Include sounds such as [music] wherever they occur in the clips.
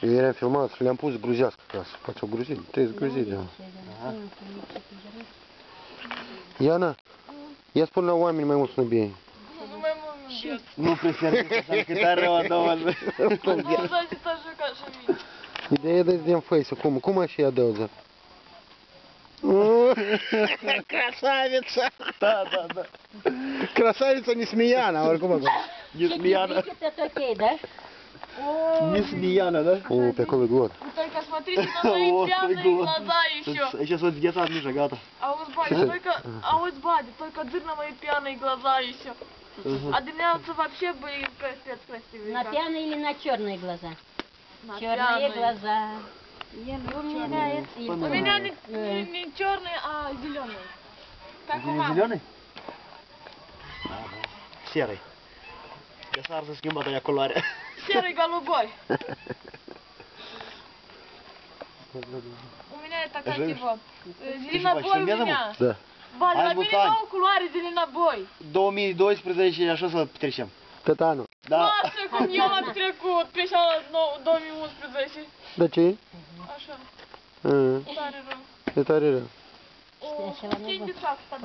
Проверяем фильмацию, лямпу загрузят как раз. Почему грузить, Ты загрузили. Ага. Яна, я спорю на вами моему снобе. Ну, присердиться, сам китарова довольно. иди de din face cum, cum așa ea dăuză? Красавица! Да, да, да. Красавица не смеяна, а Не смеяна. Это окей, да? Несмеяно, да? О, какой год. Вы только смотрите на [laughs] мои пьяные глаза еще. Сейчас вот где-то одни жагата. А вот бади, только, а вот бади, только дыр на мои пьяные глаза еще. А дымятся вообще были капец красивые. На пьяные или на черные глаза? На черные глаза. Я люблю нравится. У меня не, не, э. не черные, а зеленые. Как у вас? Зеленый? А, Серый. Я сарзы с ним, а я куларя. [laughs] серый голубой. У меня такая типа зеленобой у меня. Da. Ba, de Ai la mine mulți ani. nu au culoare zelenaboi. 2012 și așa să trecem. Tătanul. Da. Lasă cum eu am trecut, treceam la nou- 2011. De ce? Așa, Mm. tare rău. E tare rău. așa la nebun.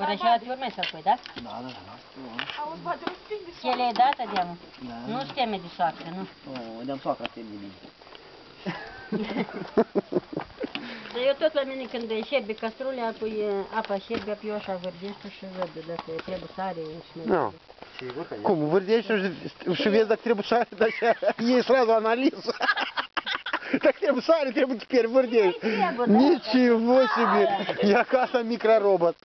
Ori așa ați urmei să-l pui, da? Da da, da? da, da, da. Auzi, bă, de un pic de soacră. El e dată de amă. Nu se teme de soacră, nu. O, de-am soacră teme de mine. Dar [laughs] păi eu tot la mine când șerbe castrulea, pui apa șerbea pe eu așa vârdești și văd dacă trebuie sare și mai no. Cum, vârdești și vezi dacă trebuie sare, dar așa iei srazul analiză. [laughs] Так тебе шарик, я теперь вырдеешь. Ничего себе! Я каса микроробот.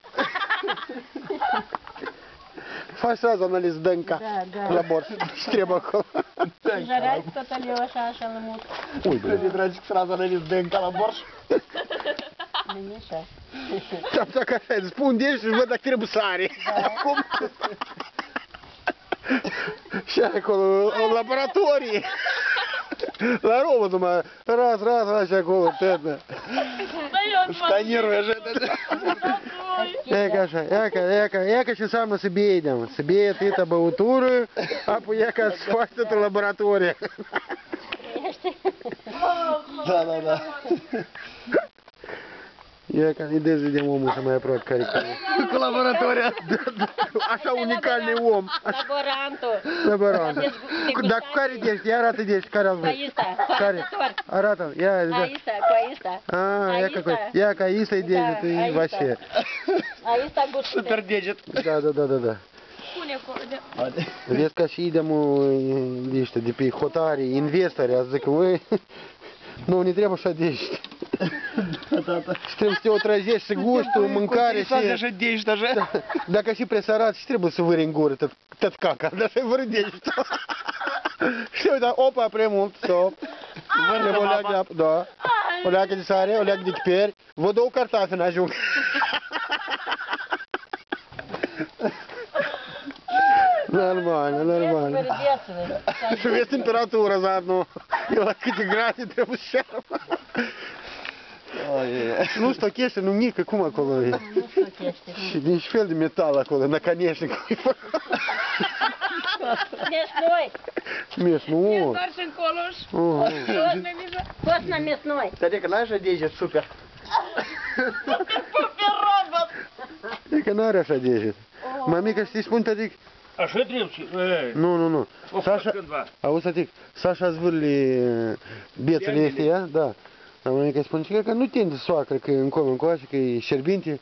Фаша анализ ДНК. Да, да. Лабор кто-то Леша Шаламут. Ой, блин. Сразу анализ ДНК лабор. Там такая спун держишь, вы так тербсари. Сейчас, в лаборатории. На роботу мы раз, раз, раз, я голову, тетна. Сканируешь это. Яка, яка, яка, яка ще саме собі їдемо. Собі йти табаутурою, а по яка асфальтити лабораторія. Да, да, да. Я как не з ідем ому, що моя предка лаборатория, Колабораторія. А що унікальний ом. [laughs] Лаборанту. Лаборант. Да карі десь, я рад ідеш, кара. Каїса. Карі. Аратан, я. Каїса, Каїса. А, я какой. Я Каїса ідеш, ти вообще. Аїса будет [laughs] Супер дежет. Да, да, да, да, да. Резко сидимо лишь-то, депи, хотари, инвесторы, а зак вы, [laughs] ну не требуешь а одежды. Știm o trăzești și gustul, mâncare și... Să deși deja. Dacă și presărați, și trebuie să vâri în gură tot caca, dar să vâri deși tot. Și uita, opa, prea mult, stop. Vârtă, mama. Da. O leacă de sare, o leacă de chiperi. Vă două cartafe în ajung. Нормально, нормально. Весь температура заодно. И лакать играть, и требует шарма. Nu știu chestie numică, cum acolo e? Nu știu chestie. Și nici fel de metal acolo, năcaneșnicul e făcut. Мясной. Мясной. Я старший колош. Вкусно мясной. Тарик, знаешь, одежит супер. Супер робот. Тарик, она одежит. Мамика, ты спун, Тарик. А что требуется? Ну, ну, ну. Саша, а вот, Сатик, Саша звали бедственные, да? Да. Sasha zvârli bețele astea, da. Dar mamica spune că, că nu tinde soacră, că încolo încoace, că e șerbinte.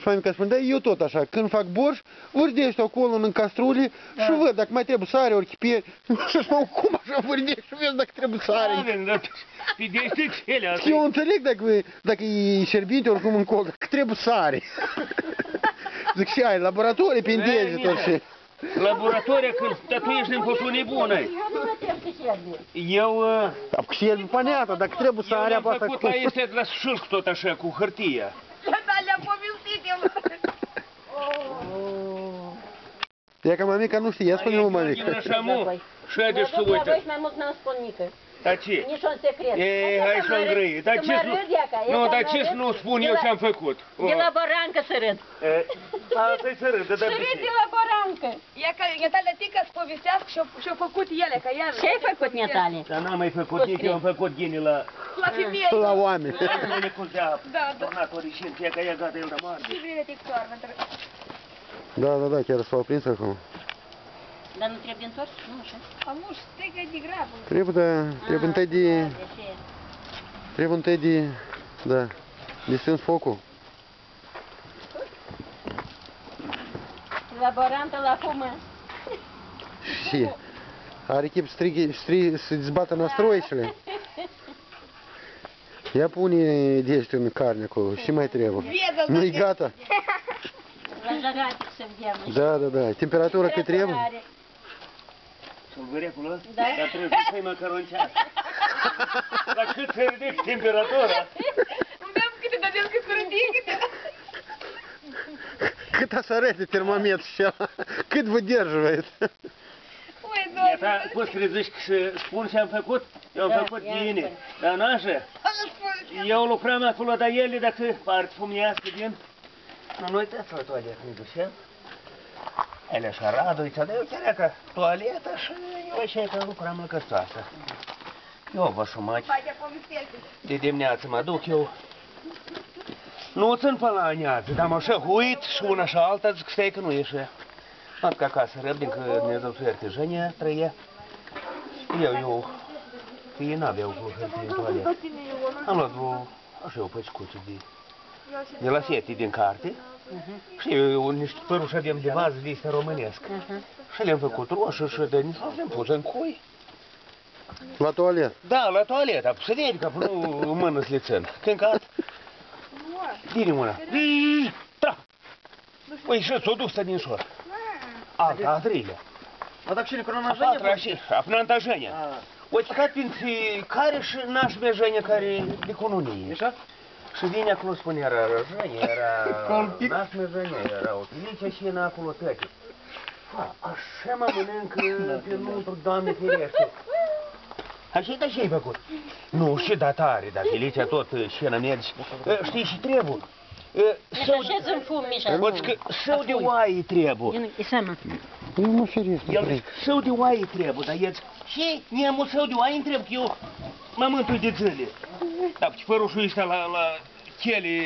Și mamica spune, da, eu tot așa, când fac borș, vârdești acolo în castrule și văd dacă mai trebuie sare, ori chipie. Și spun, cum așa vârdești și vezi dacă trebuie sare. Avem, dar pe dești ele Și eu înțeleg dacă, dacă e șerbinte oricum încolo, că trebuie sare. [laughs] Zic și ai, laboratorii pe Ei, tot și... Laboratoria când tatuiești în posul nebună. Я не напев кисельный. Eu, uh, А к себе понятно, так trebuie eu sare le-am apă făcut la este la șurc tot așa, cu hârtie. Da, le-am povestit eu. Я ca mamica nu știe, ia spune lui Aici mamica. așa mu, și Я haideți să тут uite. mai mult n-am spun nică. Dar ce? Nici un secret. E, hai să îngrăi. Dar ce nu... Nu, dar ce nu spun eu ce am făcut? De la barancă să râd. Asta-i să râdă, dar de Să râd ce? de la barancă. încă. Ia ca Natalia Tica să povestească și-a și-a făcut ele, ca ea... Ce ai făcut, Natalie? Dar n-am mai făcut nici eu, am făcut ghini la... La femeie. La oameni. La mine cu dea Da, da. donatorii și fie că e gata el de mare. Bine, Tictor, pentru... Da, da, da, chiar s-au prins acum. Dar nu trebuie întors? Nu, așa. Amuș, stai că e de grabă. Trebuie, da, trebuie întâi de... Ah, deși Trebuie întâi de... Da, de stâns focul. Laborantul la fumă. Și are chip strighi, stri, să-ți bată nastroișele. Ia pune de ești în carne acolo, și mai trebuie. Vedă, Nu-i gata. La zaratic să vedem. Da, da, da, temperatura cât trebuie. Să-l vări acolo? Da. Dar trebuie să fii măcar un ceas. [laughs] Dar cât se ridic temperatura? Îmi câte dădeam cât curândie, câte... Cât a să arăte termometru și ăla? Cât vă держивает? Ой, Iată, doamne, poți să zici să spun ce am făcut? Eu am Da, făcut ia ghini. spune. Dar n-așa. spune. Eu lucram acolo, dar ele dacă part fumească din... Nu, noi uitați la toaletă, ne ducem. Ele așa radu, uita, dar eu chiar că toaleta și eu așa că lucram la căstoasă. Eu vă șumaci. Hai, te povestește. De dimineață mă duc eu. Nu țin până la aniază, dar mă așa uit și una și alta, zic stai că nu ieșe. Am că acasă răb, din că Dumnezeu să ierte Jenia trăie. Eu, eu, că ei n-aveau cu hârtie în toaletă. Am luat două, așa eu păcicuțe de, de la fete din carte. Și eu niște păruși avem de vază de este românesc. Și le-am făcut roșu și de nici le-am pus în cui. La toalet. Da, la toaletă, să vede că nu în mână să le țin. Când cat, Dine mâna. Da. Păi și s-o dus din șor. Alta, a treilea. А так что, не A коронажение? patra și a până Jenia. Uite ca pentru care și naș mea Jenia care de cununie. Așa? Și vine acolo spune, era Jenia, era naș mea Jenia, era o filice și în acolo toate. A, Așa mă mănâncă pe nutru, Doamne ferește. Așa da ce ai făcut? Nu, și da tare, dar Felicia tot și în mergi. E, Știi și trebuie. E, Mișa, Său, ce să-mi fum, Mișa? Poți că său de oaie trebuie. Ia, E seama. Nu mă feresc, El mă zice, său de oaie trebuie, dar el zice, și mie mult său de oaie îmi trebuie, că eu mă mântui de zile. Dar ce părușul ăsta la, la chele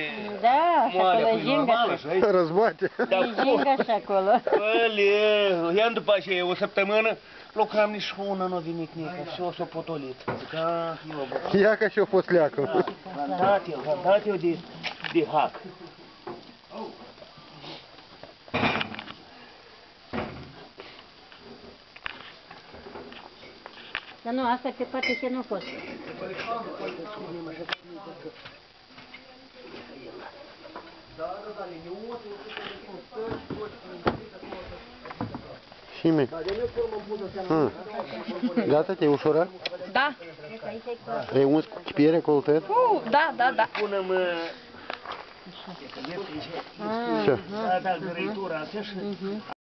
Da, și moale, acolo păi e normală, jinga. așa Războate. Da, E jinga și acolo. Băle, i-am după aceea o săptămână, lucram nici una, nu a venit nica și o s-o potolit. Zic, ah, eu, bă, Ia ca și-o fost leacul. v-am dat eu, v-am dat eu de, de hac. Dar nu, asta pe poate că nu pot. Și mi Hmm. Gata, te-ai ușurat? Da. Ai uns cu chipiere acolo tot? Uh, da, da, da. Pune-mă... Ce? Da, da, grăitura, așa și